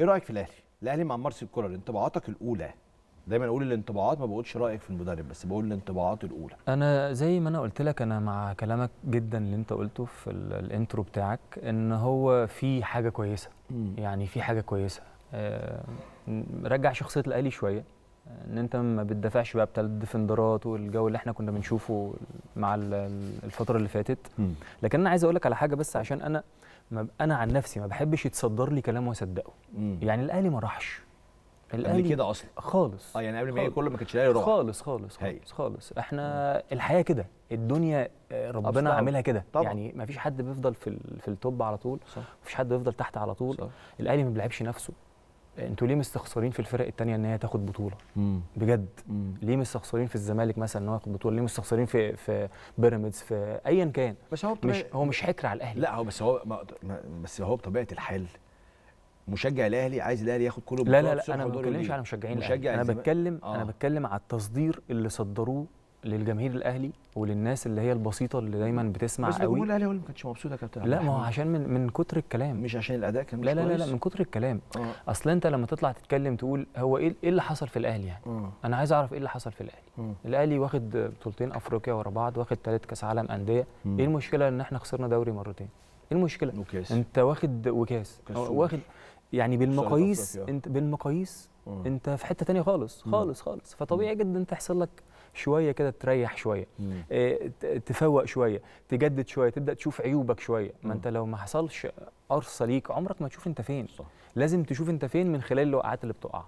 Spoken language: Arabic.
إيه رأيك في الأهلي؟ الأهلي مع مارسيل كولر انطباعاتك الأولى. دايما أقول الانطباعات ما بقولش رأيك في المدرب بس بقول الانطباعات الأولى. أنا زي ما أنا قلت لك أنا مع كلامك جدا اللي أنت قلته في ال- ال intro بتاعك إن هو في حاجة كويسة. يعني في حاجة كويسة. آه، رجع شخصية الأهلي شوية. إن أنت ما بتدافعش بقى بتاع الديفندرات والجو اللي إحنا كنا بنشوفه مع ال- ال- الفترة اللي فاتت. مم. لكن أنا عايز أقول لك على حاجة بس عشان أنا ما أنا عن نفسي ما بحبش يتصدر لي كلام وأصدقه. مم. يعني الأهلي ما راحش. قبل كده أصلا. خالص. آه يعني قبل ما. كله ما كانش الاهلي راح خالص خالص. خالص خالص. إحنا الحياة كده. الدنيا آه، ربنا. عاملها كده. يعني ما فيش حد بيفضل في في التوب على طول. ما فيش حد بيفضل تحت على طول. صح. الأهلي ما بيلعبش نفسه. أنتوا ليه مستخسرين في الفرق التانية إن هي تاخد بطولة مم. بجد مم. ليه مستخسرين في الزمالك مثلا إن هو ياخد بطولة ليه مستخسرين في في بيراميدز في ايا كان بس هو مش هو مش حكر على الأهلي لا هو بس هو ما بس هو بطبيعة الحال مشجع الأهلي عايز الأهلي ياخد كل لا البطولات لا لا الصبح أنا ما بتكلمش. على مشجعين مشجع الأهلي أنا الزمالك. بتكلم آه. أنا بتكلم على التصدير اللي صدروه للجماهير الأهلي وللناس اللي هي البسيطة اللي دايما بتسمع بس قوي. الاهلي هو اللي ما كانش مبسوط يا كابتن لا ما هو. عشان من من كتر الكلام. مش عشان الأداء كان مش لا لا لا, لا؟ من كتر الكلام. آه. أصل أنت لما تطلع تتكلم تقول هو إيه إيه اللي حصل في الأهلي يعني؟ آه. أنا عايز أعرف إيه اللي حصل في الأهلي. مم. الأهلي واخد بطولتين أفريقيا ورا بعض واخد ثالث كأس عالم أندية. إيه المشكلة إن إحنا خسرنا دوري مرتين؟ إيه المشكلة؟ وكاس. أنت واخد وكاس. واخد يعني بالمقاييس. انت بالمقاييس مم. انت في حتة تانية خالص مم. خالص خالص فطبيعي جدا تحصل لك شوية كده تريح شوية. آه، تفوق شوية تجدد شوية تبدأ تشوف عيوبك شوية. ما انت لو ما حصلش قرصه ليك عمرك ما تشوف انت فين صح لازم تشوف انت فين من خلال الوقعات اللي بتقع